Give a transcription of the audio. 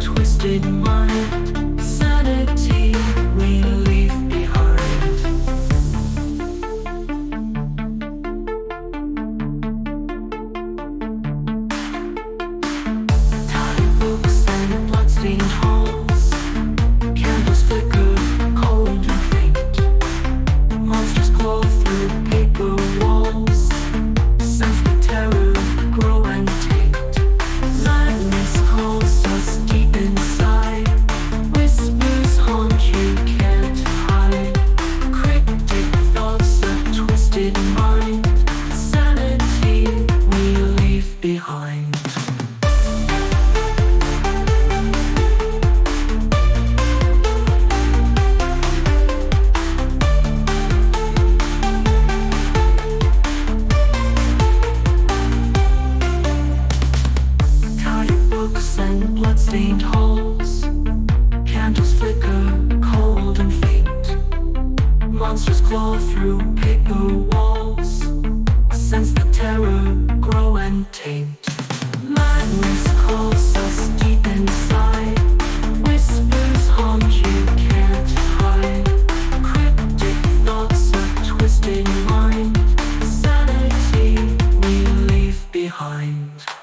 twisted mind. didn't monsters claw through paper walls. Sense the terror grow and taint. Madness calls us deep inside. Whispers haunt you can't hide. Cryptic twisting mind. Sanity we leave behind.